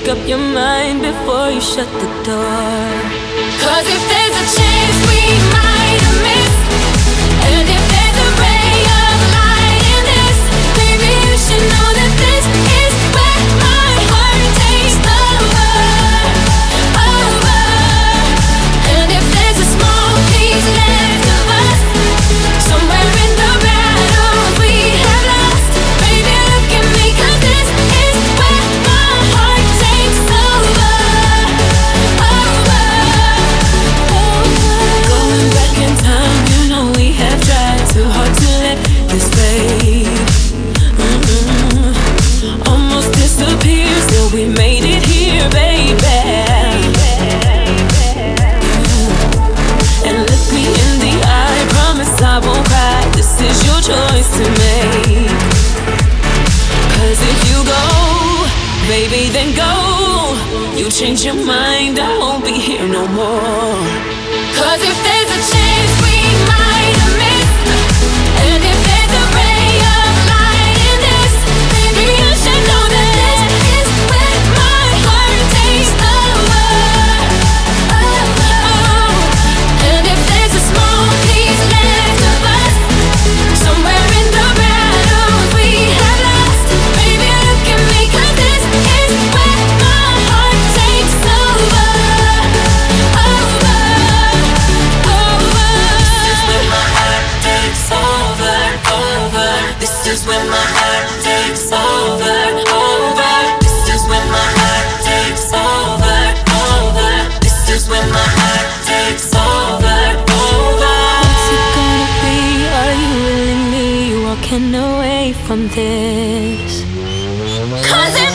make up your mind before you shut the door. Cause if there's a chance we might we made it here, baby. And look me in the eye, promise I won't cry. This is your choice to if you go, baby, then go. You change your mind, I won't be here no more. Cause if they from this. Cause